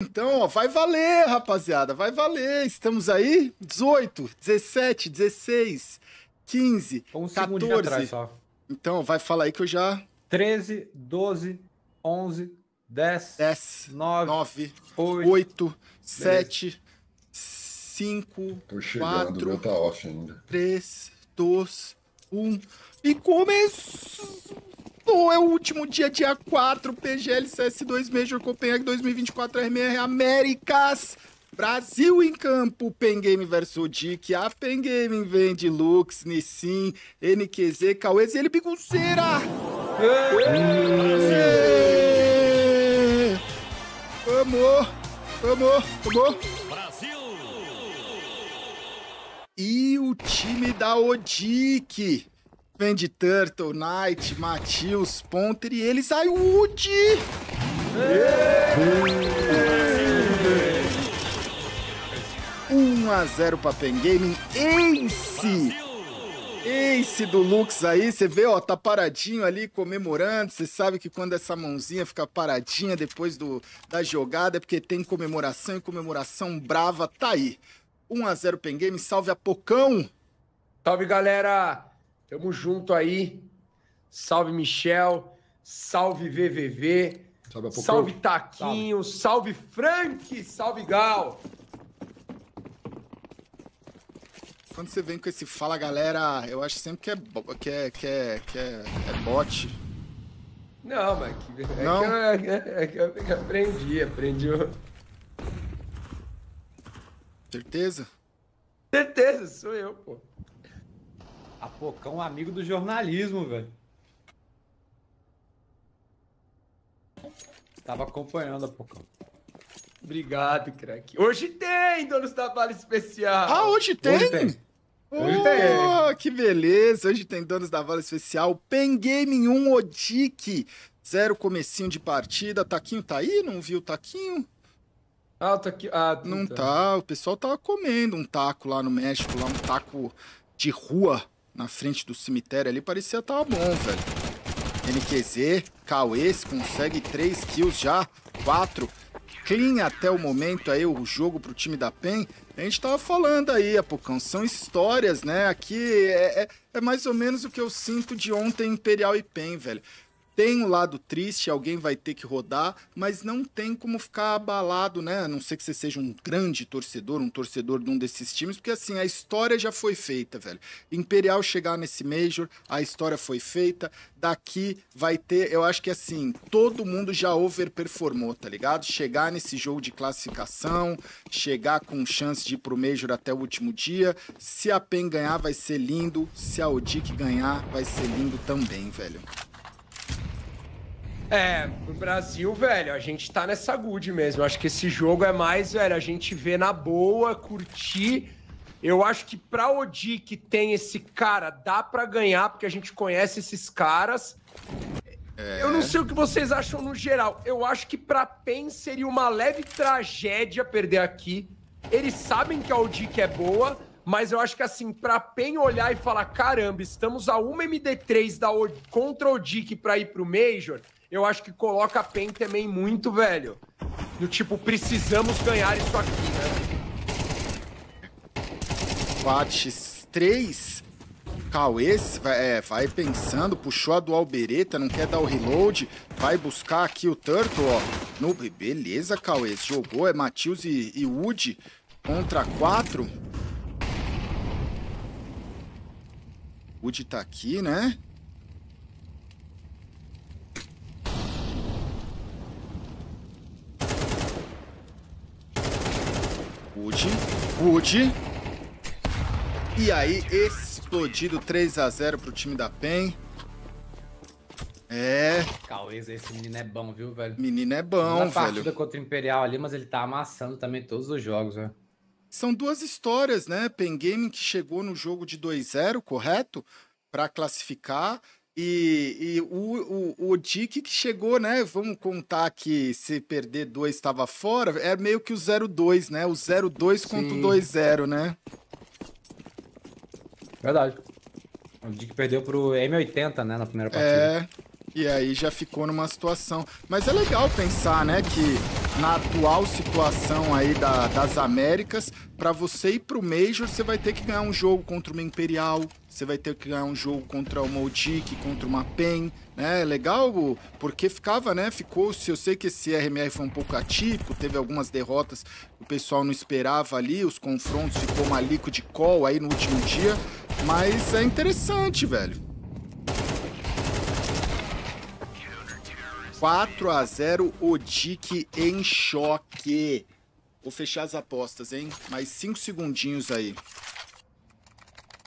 Então, ó, vai valer, rapaziada, vai valer. Estamos aí, 18, 17, 16, 15, Um 14. atrás só. Então, vai falar aí que eu já 13, 12, 11, 10, 10, 9, 9, 8. 8, 7, 5, Tô chegando, o 4, meu tá off ainda. 3, 2, 1. E começou! É o último dia, dia 4, PGL CS2 Major Copenhague 2024 RMR Américas. Brasil em campo, Pen Game vs Odic. A Pen Gaming vem de Lux, Nissin, NQZ, Cauês e ele Biguceira. Vamos, vamos, vamos. E o time da Odic de Turtle, Knight, Matheus, Ponter e eles aí o Udi. 1 a 0 para Pen Gaming. Ace! Ace do Lux aí, você vê, ó, tá paradinho ali comemorando. Você sabe que quando essa mãozinha fica paradinha depois do, da jogada é porque tem comemoração e comemoração brava. Tá aí. 1 a 0 Pen Game, salve a Pocão. Salve, galera! Tamo junto aí. Salve, Michel. Salve, VVV. Pouco? Salve, Taquinho. Salve, Frank. Salve, Gal. Quando você vem com esse fala, galera, eu acho sempre que é, que é, que é, que é, é bot. Não, mas que, é, Não? Que eu, é, que- é que eu- é que eu aprendi, aprendi. Certeza? Certeza, sou eu, pô. A Pocão, um amigo do jornalismo, velho. Tava acompanhando a Pocão. Obrigado, craque. Hoje tem Donos da Bala Especial. Ah, hoje tem? Hoje tem. Hoje Oh, que beleza! Hoje tem Donos da Vala Especial. Pen Gaming 1 Odic. Zero comecinho de partida. Taquinho tá aí? Não viu o Taquinho? Ah, tá aqui. Ah, Não puta. tá. O pessoal tava comendo um taco lá no México, lá um taco de rua na frente do cemitério ali. Parecia tava bom, velho. NQZ, Cauê, consegue 3 kills já, 4. Clean até o momento aí o jogo pro time da PEN. A gente tava falando aí, Apocão, são histórias, né? Aqui é, é- é mais ou menos o que eu sinto de ontem Imperial e PEN, velho. Tem um lado triste, alguém vai ter que rodar, mas não tem como ficar abalado, né? A não ser que você seja um grande torcedor, um torcedor de um desses times, porque assim, a história já foi feita, velho. Imperial chegar nesse Major, a história foi feita. Daqui vai ter, eu acho que assim, todo mundo já overperformou, tá ligado? Chegar nesse jogo de classificação, chegar com chance de ir pro Major até o último dia. Se a PEN ganhar, vai ser lindo. Se a Odic ganhar, vai ser lindo também, velho. É, pro Brasil, velho, a gente tá nessa good mesmo. Eu acho que esse jogo é mais, velho, a gente vê na boa, curtir. Eu acho que pra Odi que tem esse cara, dá pra ganhar, porque a gente conhece esses caras. Eu não sei o que vocês acham no geral. Eu acho que pra PEN seria uma leve tragédia perder aqui. Eles sabem que a Odic é boa, mas eu acho que assim, pra PEN olhar e falar: caramba, estamos a uma MD3 da O- contra a Odic pra ir pro Major, eu acho que coloca a PEN também muito, velho. No tipo, precisamos ganhar isso aqui, né? Bates 3. Cauês vai, é, vai pensando, puxou a do Albereta, não quer dar o reload, vai buscar aqui o Turtle, ó. No, beleza, Cauês, jogou, é Matheus e, e Woody contra 4. Woody tá aqui, né? Woody, Woody. E aí, explodido 3 a 0 pro time da PEN. É, Cauês, esse menino é bom, viu, velho? menino é Na bom, partida velho. contra o Imperial ali, mas ele tá amassando também todos os jogos, velho. São duas histórias, né? Pen Gaming que chegou no jogo de 2-0, correto? Pra classificar. E, e o, o, o Dick que chegou, né? Vamos contar que se perder 2 estava fora, é meio que o 0-2, né? O 0-2 contra o Sim. 2-0, né? Verdade. O Dick perdeu pro M80, né, na primeira partida. É, e aí já ficou numa situação. Mas é legal pensar, né, que na atual situação aí da, das Américas, para você ir pro Major, você vai ter que ganhar um jogo contra uma Imperial, você vai ter que ganhar um jogo contra uma Odic, contra uma PEN, né? Legal, porque ficava, né? Ficou, se eu sei que esse RMR foi um pouco atípico, teve algumas derrotas o pessoal não esperava ali, os confrontos ficou uma liquid call aí no último dia, mas é interessante, velho. 4 a 0 Odic em choque. Vou fechar as apostas, hein? Mais 5 segundinhos aí.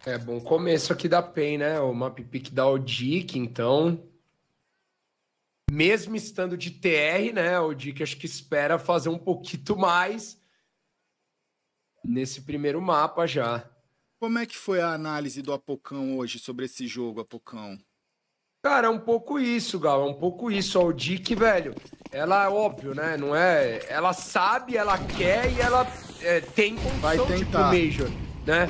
É bom começo aqui da PEN, né? O map pick da Odic, então. Mesmo estando de TR, né? O Odic acho que espera fazer um pouquinho mais nesse primeiro mapa já. Como é que foi a análise do Apocão hoje sobre esse jogo, Apocão? Cara, é um pouco isso, Gal, é um pouco isso. O Dick, velho, ela é óbvio, né? Não é. Ela sabe, ela quer e ela é, tem condição de ir pro Major, né?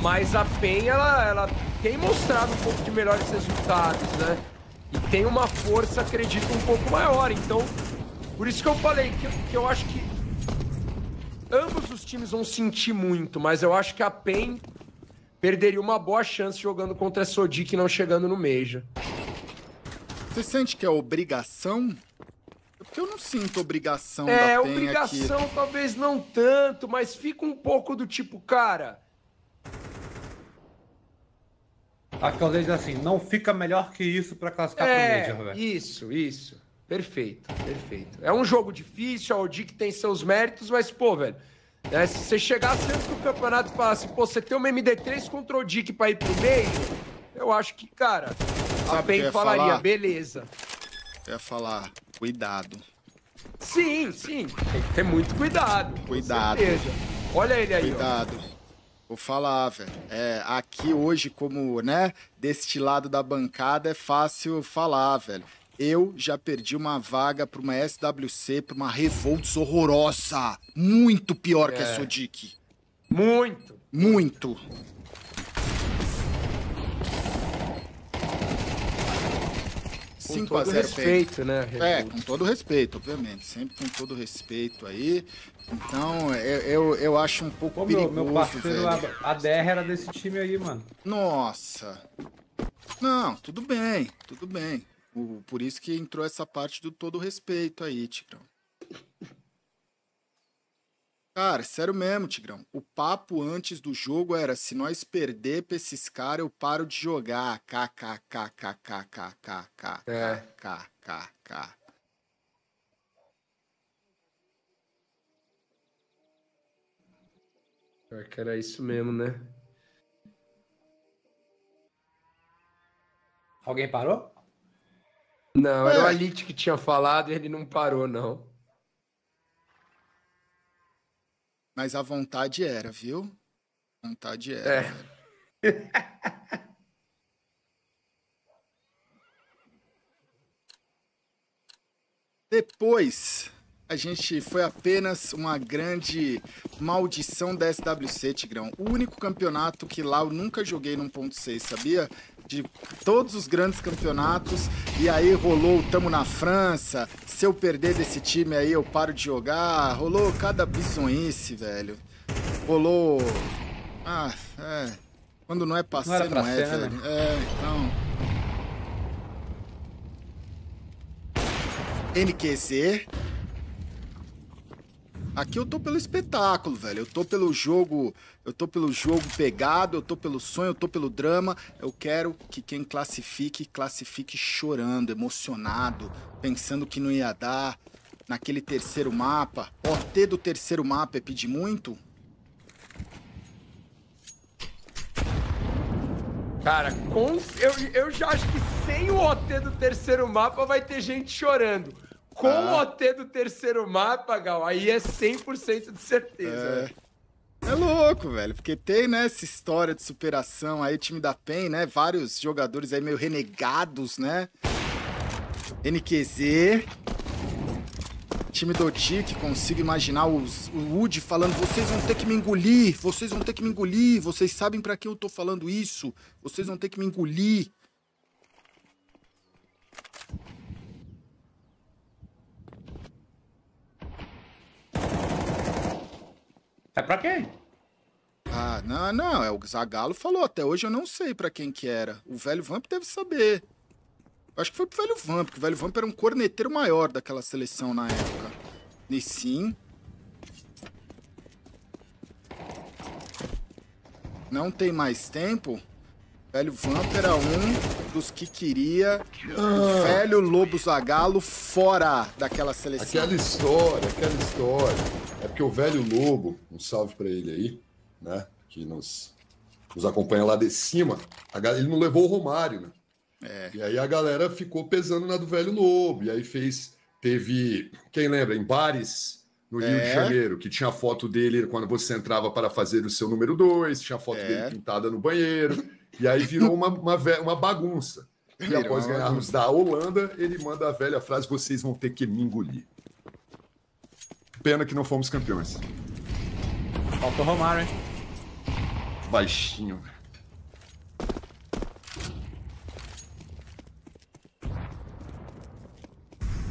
Mas a PEN, ela, ela tem mostrado um pouco de melhores resultados, né? E tem uma força, acredito, um pouco maior. Então, por isso que eu falei que, que eu acho que ambos os times vão sentir muito, mas eu acho que a PEN perderia uma boa chance jogando contra a Sodic não chegando no Major. Você sente que é obrigação? Porque eu não sinto obrigação é, da PEN obrigação aqui. talvez não tanto, mas fica um pouco do tipo, cara... Aquela diz assim, não fica melhor que isso para classificar é, pro Major, velho. Isso, isso. Perfeito, perfeito. É um jogo difícil, a Odic tem seus méritos, mas, pô, velho, né, se você chegasse antes do campeonato e falasse, pô, você tem uma MD3 contra o Odic pra ir pro meio, eu acho que, cara, Sabe a PEN falaria, falar? beleza. Eu ia falar, cuidado. Sim, sim. Tem que ter muito cuidado. Cuidado. Olha ele aí, Cuidado. Ó. Vou falar, velho. É, aqui hoje, como, né, deste lado da bancada, é fácil falar, velho. Eu já perdi uma vaga para uma SWC, para uma Revolts horrorosa. Muito pior é. que a é. Sodic. Muito. Muito. Com 5 a 0 respeito, né? É, com todo respeito, obviamente. Sempre com todo respeito aí. Então, eu, eu, eu acho um pouco Pô, perigoso, meu, meu parceiro, velho. A, a DR era desse time aí, mano. Nossa. Não, tudo bem, tudo bem. O, por isso que entrou essa parte do todo respeito aí, Tigrão. Cara, sério mesmo, Tigrão. O papo antes do jogo era: se nós perder pra esses caras, eu paro de jogar. KKKKKKKK. É. Pior que era isso mesmo, né? Alguém parou? Não, era o Alit que tinha falado e ele não parou, não. Mas a vontade era, viu? A vontade era. É. Depois, a gente foi apenas uma grande maldição da SWC, Tigrão. O único campeonato que lá eu nunca joguei no 1.6, sabia? De todos os grandes campeonatos. E aí rolou Tamo na França. Se eu perder desse time aí, eu paro de jogar. Rolou cada bizonhice, velho. Rolou. Ah, é. Quando não é pra não não é, ser, velho. Né? É, então. NQZ Aqui eu tô pelo espetáculo, velho. Eu tô pelo jogo, eu tô pelo jogo pegado, eu tô pelo sonho, eu tô pelo drama. Eu quero que quem classifique, classifique chorando, emocionado, pensando que não ia dar naquele terceiro mapa. OT do terceiro mapa é pedir muito? Cara, com... eu, eu já acho que sem o OT do terceiro mapa vai ter gente chorando. Com ah. o OT do terceiro mapa, Gal, aí é 100% de certeza. É. é louco, velho, porque tem, né, essa história de superação aí, o time da PEN, né, vários jogadores aí meio renegados, né, NQZ, time do Tic, consigo imaginar os, o Woody falando, vocês vão ter que me engolir, vocês vão ter que me engolir, vocês sabem para que eu tô falando isso, vocês vão ter que me engolir. É pra quem? Ah, não, não, é o Zagalo falou, até hoje eu não sei pra quem que era. O velho Vamp deve saber. Acho que foi pro velho Vamp, porque o velho Vamp era um corneteiro maior daquela seleção na época. Nissin. Não tem mais tempo. Velho Vamp era um dos que queria o velho Lobo Zagalo fora daquela seleção. Aquela história, aquela história. Porque o velho Lobo, um salve pra ele aí, né? Que nos, nos acompanha lá de cima. ele não levou o Romário, né? É. E aí a galera ficou pesando na do velho Lobo. E aí fez. Teve. Quem lembra? Em bares no Rio de É. Janeiro, que tinha foto dele quando você entrava para fazer o seu número 2, tinha foto É. dele pintada no banheiro. E aí virou uma, uma, uma bagunça. E após ganharmos da Holanda, ele manda a velha frase: vocês vão ter que me engolir. Pena que não fomos campeões. Faltou Romário, hein? Baixinho.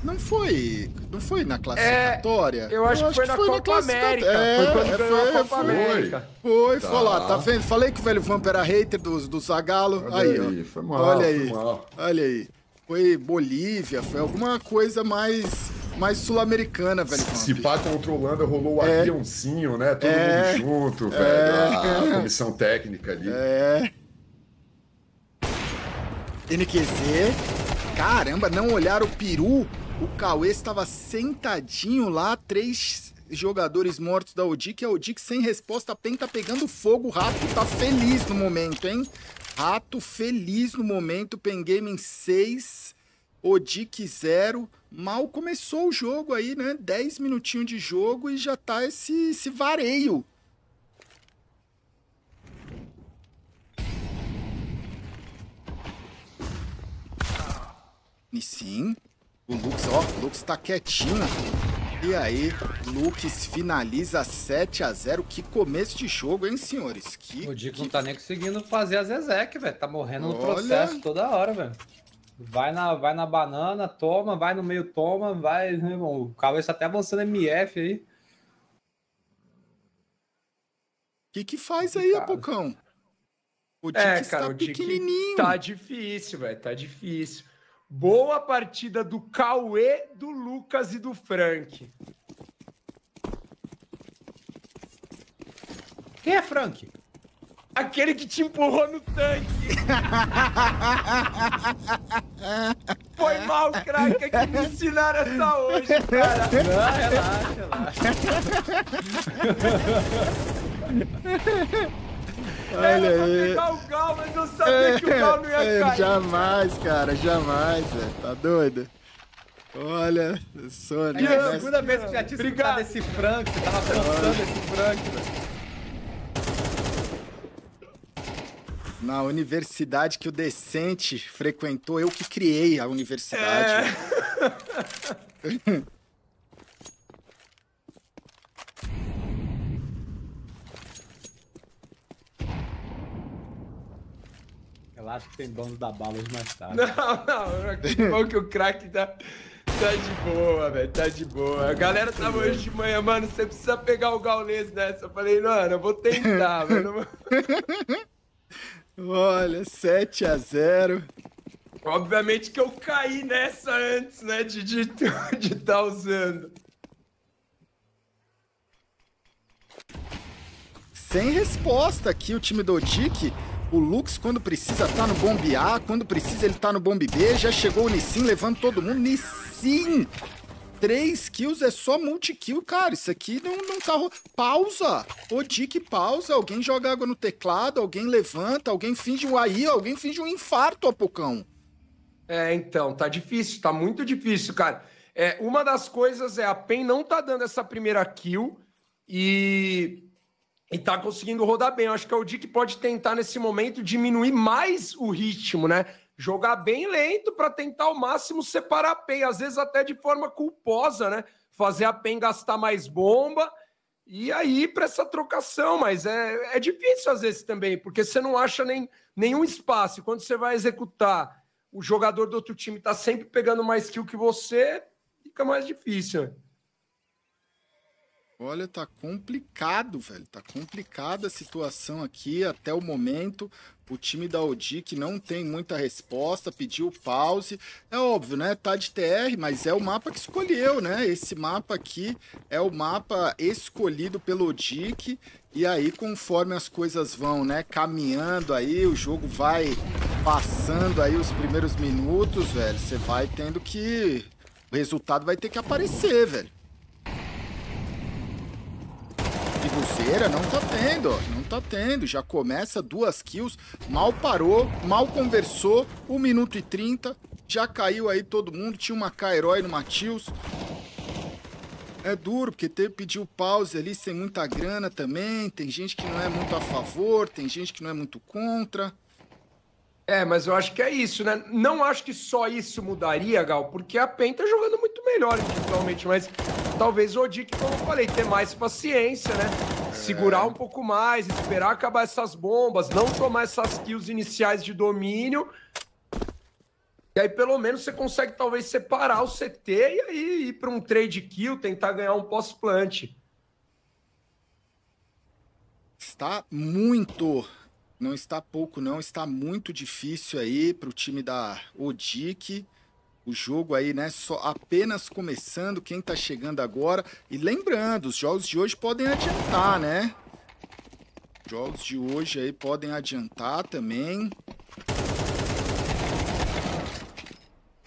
Não foi. Não foi na classificatória? Eu acho que foi na Copa classificatória. América. É, foi quando ganhou foi, a Copa foi. América. Foi, Tá. foi lá, tá vendo? Falei que o velho Vamp era hater do, do Zagalo. Olha Aí, aí, ó. foi mal, Olha foi aí. mal. Olha aí. Foi Bolívia, foi alguma coisa mais, mais sul-americana, velho. Se pá contra a Holanda, rolou o É. aviãozinho, né? Todo É. mundo junto, velho. A comissão técnica ali. É. NQZ. Caramba, não olharam o peru. O Cauê estava sentadinho lá, três jogadores mortos da Odic. A Odic sem resposta, a PEN tá pegando fogo. O Rato tá feliz no momento, hein? Rato feliz no momento. PEN Gaming 6, Odic 0. Mal começou o jogo aí, né? 10 minutinhos de jogo e já tá esse, esse vareio. Nissin. O Lux, ó, o Lux tá quietinho. E aí, Lux finaliza 7 a 0 Que começo de jogo, hein, senhores? Que, O Dico que... não tá nem conseguindo fazer a Zezek, velho. Tá morrendo no Olha. processo toda hora, velho. Vai na, vai na banana, toma, vai no meio, toma, vai. né, irmão? O tá até avançando MF aí. que, que faz aí, Cara. Apocão? O Dick É, está cara, o Dick pequenininho. tá difícil, velho, tá difícil. Boa partida do Cauê, do Lucas e do Frank. Quem é Frank? Aquele que te empurrou no tanque. Foi mal, craque, que me ensinaram essa hoje, cara. Não, relaxa, relaxa. Olha Era pra pegar o Gal, mas eu sabia que o Gal não ia É, cair. jamais, cara, jamais, velho. Tá doido? Olha, Sônia. É a né? segunda vez que já tinha Obrigado. escutado esse Frank, você tava pensando esse Frank, velho. Na universidade que o Decente frequentou, eu que criei a universidade. É. Relaxa que tem dono da bala hoje mais tarde. Não, não, que bom que o craque tá, tá de boa, velho, tá de boa. A galera tava hoje de manhã, mano, você precisa pegar o Gaules nessa. Eu falei, mano, eu vou tentar, mano. Olha, 7 a 0 Obviamente que eu caí nessa antes, né, de de de tá usando. Sem resposta aqui o time do Odic. O Lux, quando precisa, tá no bombe A. Quando precisa, ele tá no bombe B. Já chegou o Nissin, levando todo mundo. Nissin! 3 kills é só multi-kill, cara. Isso aqui não, não tá... Pausa! Odic pausa. Alguém joga água no teclado, alguém levanta, alguém finge um aí, alguém finge um infarto, Apocão. É, então, tá difícil, tá muito difícil, cara. É, uma das coisas é a PEN não tá dando essa primeira kill e, e tá conseguindo rodar bem. Eu acho que o Dick pode tentar, nesse momento, diminuir mais o ritmo, né? Jogar bem lento para tentar ao máximo separar a PEN, às vezes até de forma culposa, né? Fazer a PEN gastar mais bomba e aí para essa trocação, mas é, é difícil às vezes também, porque você não acha nem, nenhum espaço. E quando você vai executar o jogador do outro time tá sempre pegando mais kill que você, fica mais difícil. Olha, tá complicado, velho. Tá complicada a situação aqui até o momento. O time da Odic não tem muita resposta, pediu pause. É óbvio, né? Tá de TR, mas é o mapa que escolheu, né? Esse mapa aqui é o mapa escolhido pelo Odic. E aí, conforme as coisas vão, né, caminhando aí, o jogo vai passando aí os primeiros minutos, velho, você vai tendo que... O resultado vai ter que aparecer, velho. Pulseira não tá tendo. Não tá tendo. Já começa duas kills. Mal parou, mal conversou. 1 minuto e 30. Já caiu aí todo mundo. Tinha uma K-Herói no Matius. É duro, porque teve, pediu pause ali sem muita grana também. Tem gente que não é muito a favor, tem gente que não é muito contra. É, mas eu acho que é isso, né? Não acho que só isso mudaria, Gal, porque a PEN tá jogando muito melhor individualmente, mas talvez o Odic, como eu falei, ter mais paciência, né? É. Segurar um pouco mais, esperar acabar essas bombas, não tomar essas kills iniciais de domínio. E aí, pelo menos, você consegue talvez separar o CT e aí ir para um trade kill, tentar ganhar um pós-plant. Está muito não está pouco, não. Está muito difícil aí para o time da Odic. O jogo aí, né, só apenas começando, quem está chegando agora. E lembrando, os jogos de hoje podem adiantar, né? Jogos de hoje aí podem adiantar também.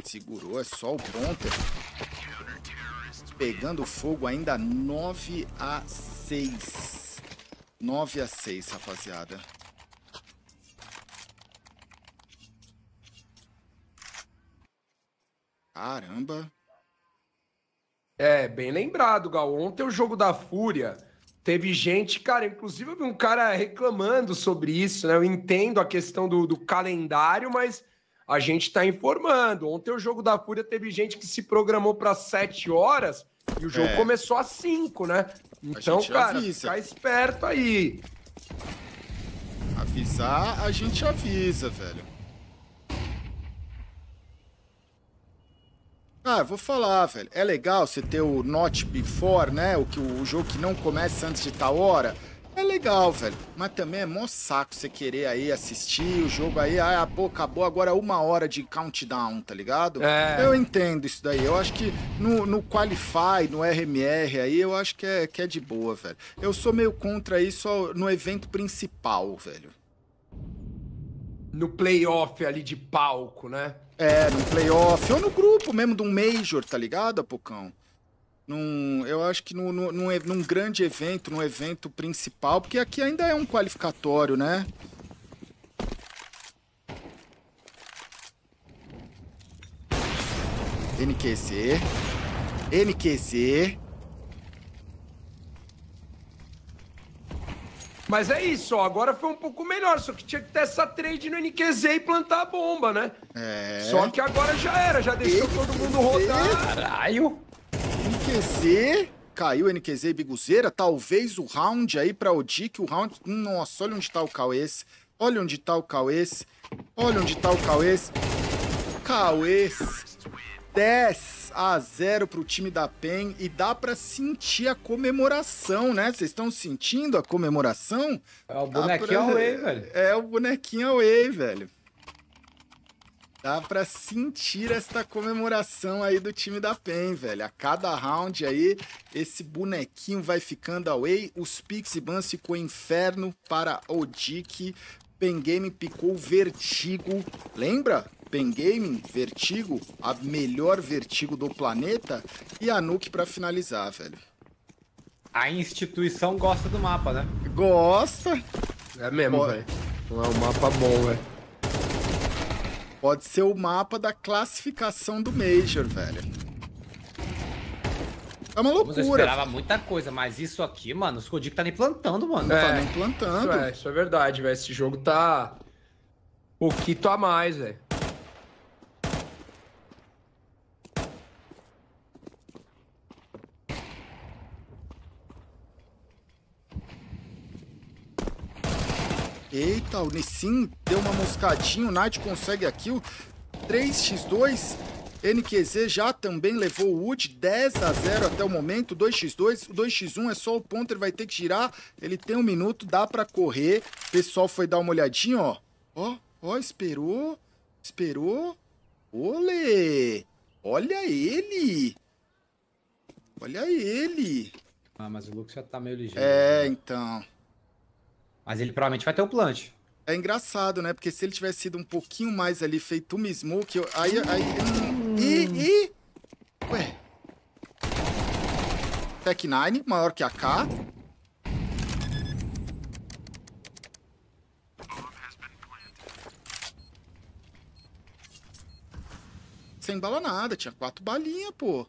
Segurou, é só o Ponter. Pegando fogo ainda 9 a 6. 9 a 6, rapaziada. Caramba. É, bem lembrado, Gal. Ontem o jogo da Fúria teve gente, cara, inclusive eu vi um cara reclamando sobre isso, né? Eu entendo a questão do, do calendário, mas a gente tá informando. Ontem o jogo da Fúria teve gente que se programou para sete horas e o jogo é. começou às cinco, né? Então, cara, avisa. fica esperto aí. Avisar, a gente avisa, velho. Ah, vou falar, velho. É legal você ter o not before, né? O, que, o jogo que não começa antes de tal hora. É legal, velho. Mas também é mó saco você querer aí assistir o jogo aí. Ah, pô, acabou agora uma hora de countdown, tá ligado? É. Eu entendo isso daí. Eu acho que no, no Qualify, no RMR aí, eu acho que é, que é de boa, velho. Eu sou meio contra isso no evento principal, velho. No playoff ali de palco, né? É, num playoff, ou no grupo mesmo de um Major, tá ligado, Apocão? Num, eu acho que num, num, num grande evento, num evento principal, porque aqui ainda é um qualificatório, né? NQZ. NQZ. Mas é isso, ó. Agora foi um pouco melhor. Só que tinha que ter essa trade no NQZ e plantar a bomba, né? É. Só que agora já era, já deixou NQZ. todo mundo rodar. Caralho. NQZ. Caiu NQZ e Biguzeira. Talvez o round aí pra Odic. O round. Nossa, olha onde tá o Cauês. Olha onde tá o Cauês. Olha onde tá o Cauês. Cauês. 10 a 0 para o time da PEN e dá para sentir a comemoração, né? Vocês estão sentindo a comemoração? É o bonequinho pra... away, velho. É o bonequinho away, velho. Dá para sentir esta comemoração aí do time da PEN, velho. A cada round aí, esse bonequinho vai ficando away. Os Pix e Bans ficou inferno para o Dick. Pen Game picou Vertigo. Lembra? Pen Gaming, Vertigo, a melhor Vertigo do planeta, e a Nuke para finalizar, velho. A instituição gosta do mapa, né? Gosta. É mesmo, velho. Não é um mapa bom, velho. Pode ser o mapa da classificação do Major, velho. É uma loucura. Eu esperava muita coisa, mas isso aqui, mano, os Kodic tá nem plantando, mano. É, tá nem plantando. Isso é, isso é verdade, velho. Esse jogo tá pouquinho a mais, velho. Eita, o Nissin deu uma moscadinha, o Knight consegue a kill. 3x2. NQZ já também levou o Wood 10 a 0 até o momento, 2x2. O 2x1 é só o ponto, ele vai ter que girar. Ele tem um minuto, dá pra correr. O pessoal foi dar uma olhadinha, ó. Ó, ó, esperou. Esperou. Olê! Olha ele! Olha ele! Ah, mas o Lucas já tá meio ligeiro. É, então. Mas ele provavelmente vai ter o plant. É engraçado, né? Porque se ele tivesse sido um pouquinho mais ali, feito uma smoke, eu- aí... aí hum, e, e... Ué. Tech 9, maior que a K. Sem bala nada, tinha quatro balinhas, pô.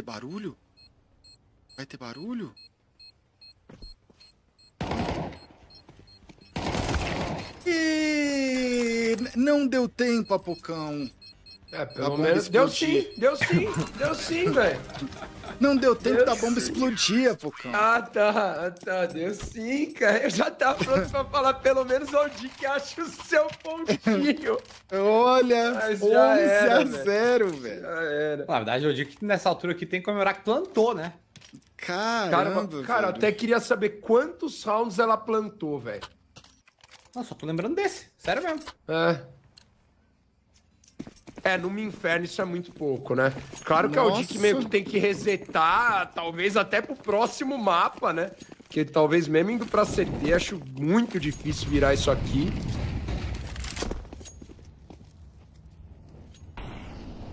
Ter barulho? Vai ter barulho? E... Não deu tempo, Apocão. É, pelo menos. Deu sim, deu sim, deu sim, velho. Não deu tempo da bomba explodir, Apocão. Ah, tá, ah, tá, deu sim, cara. Eu já tava pronto pra falar pelo menos onde que acha o seu pontinho. Olha, Mas 11 já era, a 0, velho. Já era. Na verdade, eu digo que nessa altura aqui tem que comemorar que plantou, né? Cara, Caramba, cara, eu velho. até queria saber quantos rounds ela plantou, velho. Não, só tô lembrando desse. Sério mesmo. É. É, numa inferno isso é muito pouco, né? Claro que é o Dick Nossa. meio que tem que resetar, talvez até pro próximo mapa, né? Porque talvez mesmo indo pra CT, acho muito difícil virar isso aqui.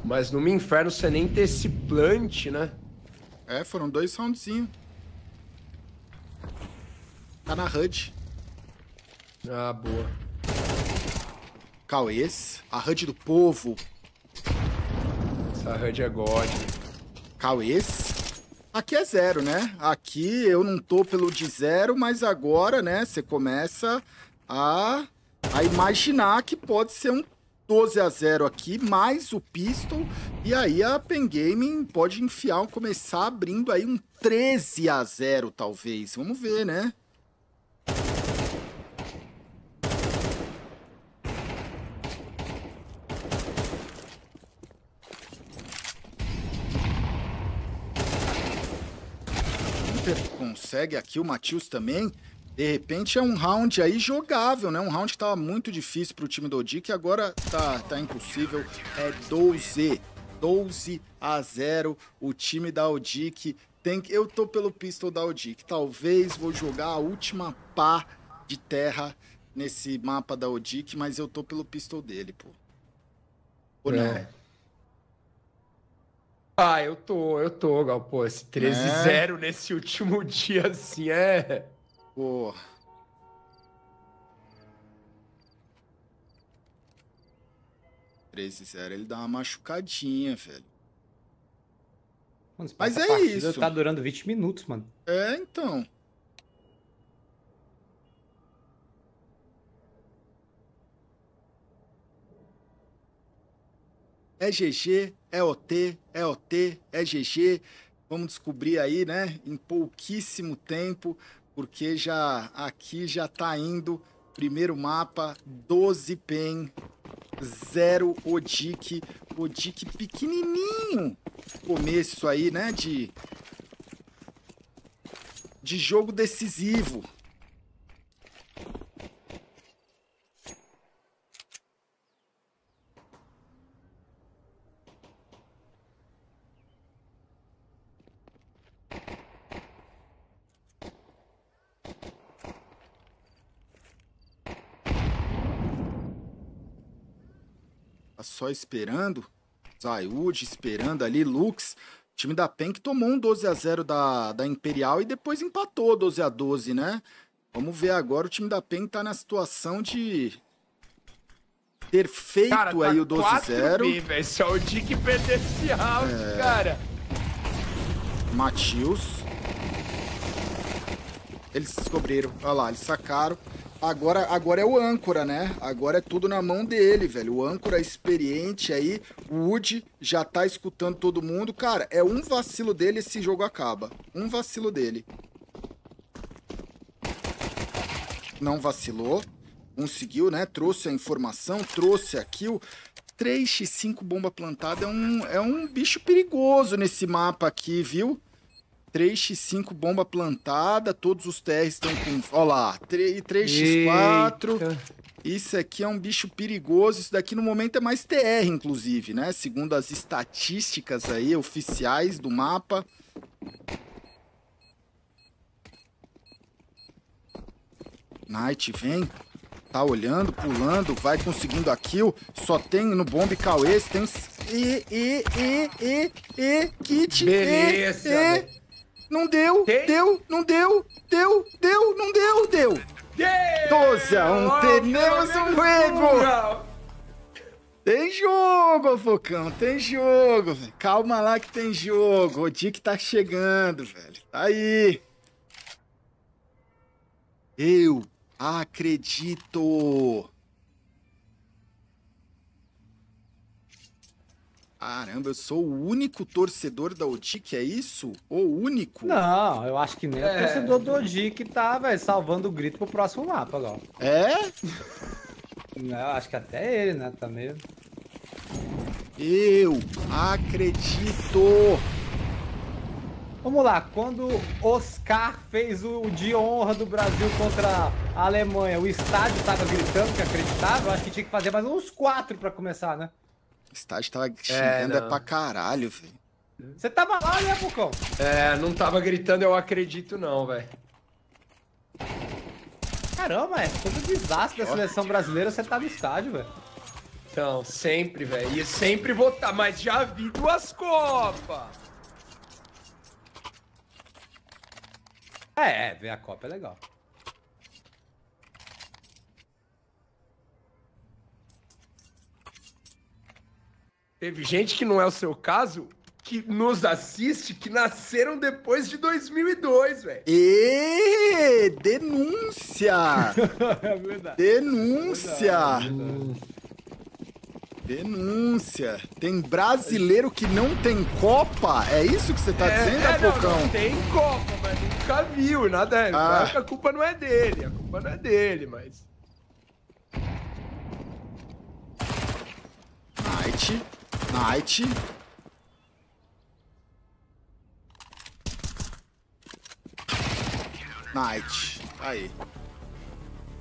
Mas numa inferno você nem ter esse plant, né? É, foram dois roundzinhos. Tá na HUD. Ah, boa. Cauês, a HUD do povo. Essa HUD é God. Cauês. Aqui é zero, né? Aqui eu não tô pelo de zero, mas agora, né, você começa a, a imaginar que pode ser um 12 a 0 aqui, mais o pistol, e aí a Pen Gaming pode enfiar, começar abrindo aí um 13 a 0 talvez. Vamos ver, né? Consegue aqui, o Matheus também. De repente é um round aí jogável, né? Um round que tava muito difícil pro time do Odic, agora tá, tá impossível. É 12, 12 a 0 o time da Odic. Tem que, eu tô pelo pistol da Odic. Talvez vou jogar a última pá de terra nesse mapa da Odic, mas eu tô pelo pistol dele, pô. Ou não? É. Ah, eu tô, eu tô, Gal. Pô, esse 13-0 nesse último dia, assim, é. Pô. Treze zero, ele dá uma machucadinha, velho. Mano, Mas essa é isso. Tá durando 20 minutos, mano. É, então. É GG, é OT, é OT, é GG. Vamos descobrir aí, né, em pouquíssimo tempo, porque já aqui já tá indo primeiro mapa 12 pen, 0 Odic, Odic pequenininho. Começo aí, né, de de jogo decisivo. Só esperando. Zayud esperando ali, Lux. O time da PEN que tomou um 12 a 0 da, da Imperial e depois empatou 12 a 12, né? Vamos ver agora, o time da PEN tá na situação de ter feito Cara, tá aí o 12 a 0. 4B, velho. Se é o Dick perder esse round, É. cara. Matheus. Eles descobriram. Olha lá, eles sacaram. Agora, agora é o âncora, né? Agora é tudo na mão dele, velho. O âncora experiente aí, o Wood já tá escutando todo mundo. Cara, é um vacilo dele esse jogo acaba. Um vacilo dele. Não vacilou. Conseguiu, né? Trouxe a informação, trouxe a kill. 3x5 bomba plantada é um, é um bicho perigoso nesse mapa aqui, viu? 3x5 bomba plantada, todos os TRs estão com. Olha lá, 3, 3x4. Eita. Isso aqui é um bicho perigoso. Isso daqui no momento é mais TR, inclusive, né? Segundo as estatísticas aí oficiais do mapa. Knight vem, tá olhando, pulando, vai conseguindo a kill. Só tem no bomb Cauê, tem. E, e, e, e, e, kit. Beleza, E, e. Não deu, Tem? deu, não deu, deu, deu, não deu, deu. 12 a 1, temos um jogo. Tem jogo, Focão, tem jogo, velho. Calma lá que tem jogo. O Dick tá chegando, velho. Tá aí. Eu acredito. Caramba, eu sou o único torcedor da OTIC, é isso? O único? Não, eu acho que nem É. o torcedor do que tá, velho, salvando o grito pro próximo mapa, agora. É? Não, eu acho que até ele, né, tá meio... Eu acredito. Vamos lá, quando Oscar fez o de honra do Brasil contra a Alemanha, o estádio tava gritando que acreditava, eu acho que tinha que fazer mais uns quatro pra começar, né? O estádio tava xingando é, não. pra caralho, velho. Você tava lá, né, Pucão? É, não tava gritando, eu acredito não, velho. Caramba, é todo desastre da seleção brasileira, você tá no estádio, velho. Então, sempre, velho. E sempre votar, mas já vi duas Copas. É, é, ver a Copa é legal. Teve gente que não é o seu caso, que nos assiste, que nasceram depois de 2002, velho. E denúncia! É verdade. Denúncia! Denúncia! Tem brasileiro que não tem Copa? É isso que você tá dizendo, é, não, Apocão? não tem Copa, mas nunca viu, nada. Ah. Claro que A culpa não é dele, a culpa não é dele, mas. Knight. Knight. Knight. Aí.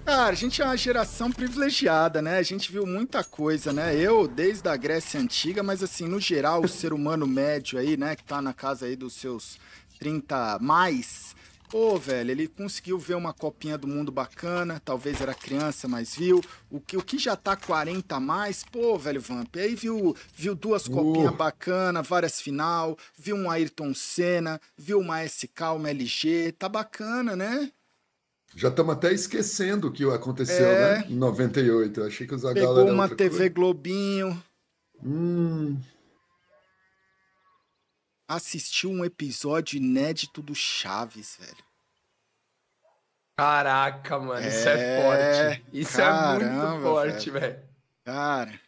Cara, a gente é uma geração privilegiada, né? A gente viu muita coisa, né? Eu, desde a Grécia Antiga, mas assim, no geral, o ser humano médio aí, né? Que tá na casa aí dos seus 30 mais. Pô, velho, ele conseguiu ver uma copinha do mundo bacana, talvez era criança, mas viu. O que, o que já tá 40 a mais, pô, velho, Vamp, aí viu, viu duas copinhas Uh. bacanas, várias final, viu um Ayrton Senna, viu uma SK, uma LG, tá bacana, né? Já estamos até esquecendo o que aconteceu, É. né? Em 98. Eu achei que os Pegou uma TV coisa. Globinho, Hum, assistiu um episódio inédito do Chaves, velho. Caraca, mano, isso É, é forte. Isso é caramba, muito forte, velho. Cara,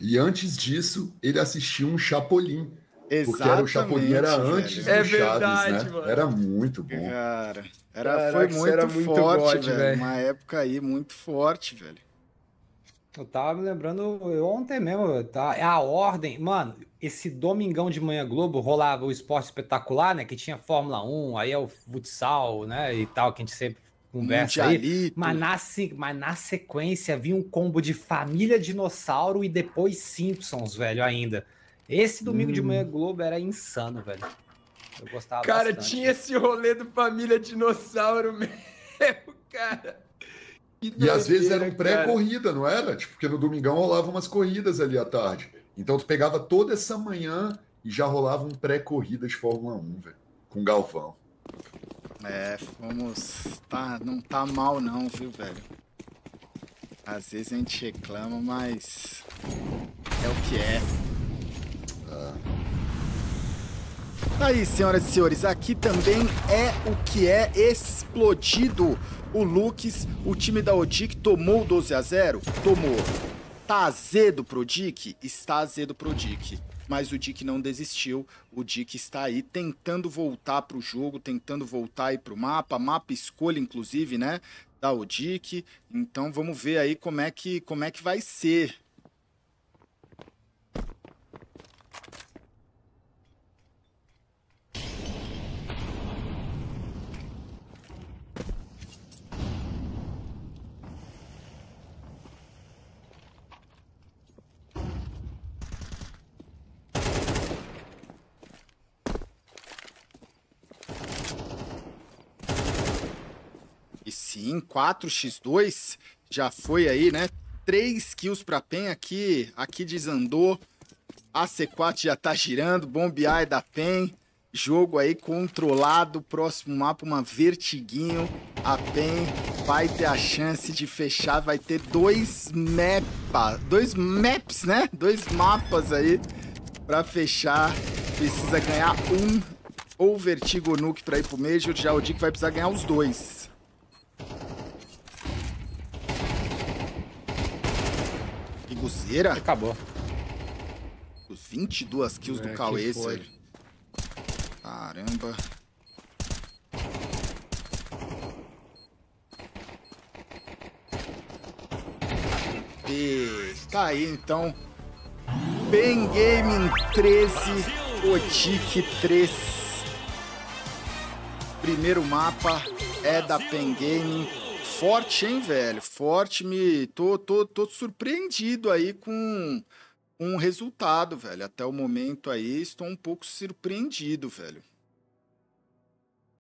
e antes disso, ele assistiu um Chapolin. exatamente. Porque era, o Chapolin era antes velho. É do Chaves, verdade, né? mano. Era muito bom. Cara, era, Caraca, foi muito, era muito forte, God, velho. velho. Uma época aí muito forte, velho. Eu tava me lembrando ontem mesmo, tá? É a ordem. Mano, esse domingão de manhã Globo rolava o esporte espetacular, né? Que tinha Fórmula 1, aí é o futsal, né? E tal, que a gente sempre conversa aí. Mas na, mas na sequência vinha um combo de Família Dinossauro e depois Simpsons, velho, ainda. Esse domingo de Hum. manhã Globo era insano, velho. Eu gostava Cara, bastante. tinha esse rolê do Família Dinossauro mesmo, cara. Que E às vezes era um pré-corrida, não era? Tipo, porque no domingão rolavam umas corridas ali à tarde. Então tu pegava toda essa manhã e já rolava um pré-corrida de Fórmula 1, velho. Com Galvão. É, fomos. Tá, não tá mal, não, viu, velho? Às vezes a gente reclama, mas. É o que é. Aí, senhoras e senhores, aqui também é o que é explodido. O Lux, o time da Odic tomou 12 a 0? Tomou. Tá azedo pro Dick? Está azedo pro Dick. Mas o Dick não desistiu. O Dick está aí tentando voltar pro jogo, tentando voltar aí pro mapa. Mapa escolha, inclusive, né? Da Odic. Então vamos ver aí como é que, como é que vai ser. E sim, 4x2 já foi aí, né? 3 kills pra PEN aqui, aqui desandou. A C4 já tá girando, bombear da PEN. Jogo aí controlado, próximo mapa uma vertiguinho. A PEN vai ter a chance de fechar, vai ter dois mapa, dois maps, né? Dois mapas aí pra fechar. Precisa ganhar um ou Vertigo Nuke pra ir pro Major, já o Dick vai precisar ganhar os dois. Iguzeira? Acabou. Os 22 kills do É, Cauê, que foi. sério. Caramba. E tá aí então. Pen Gaming 13, Otic 3. Primeiro mapa é da Pen Gaming. Forte, hein, velho? Forte, me. Tô, tô, tô surpreendido aí com um resultado, velho. Até o momento aí, estou um pouco surpreendido, velho.